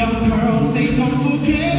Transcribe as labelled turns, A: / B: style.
A: Young girls, they don't forget.